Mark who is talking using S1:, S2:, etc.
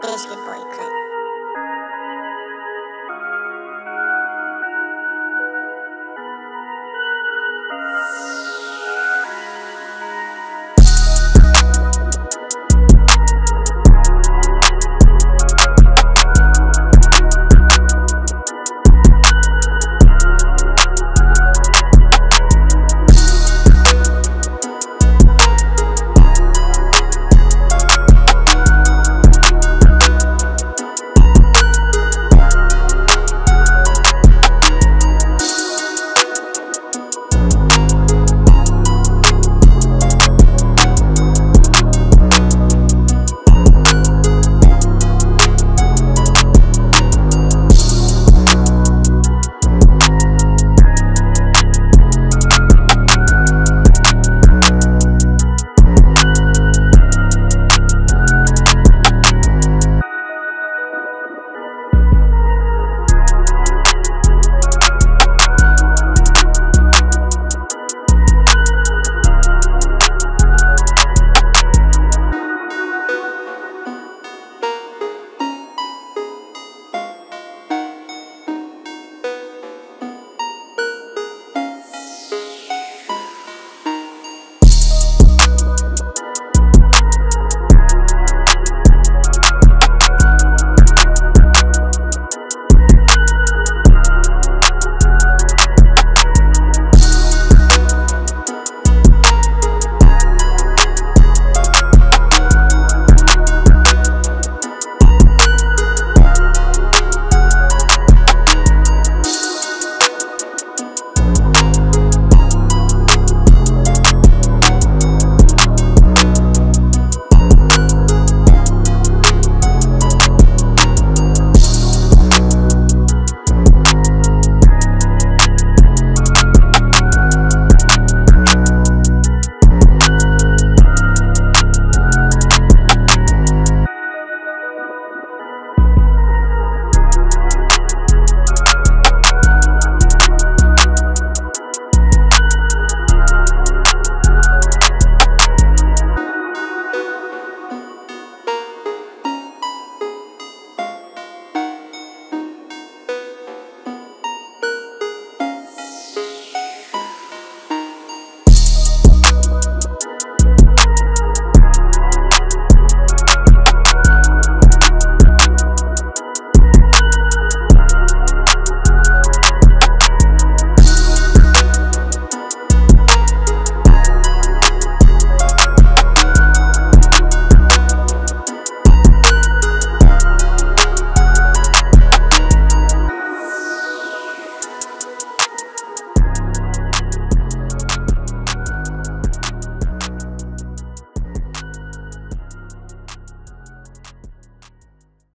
S1: Biscuit boy click.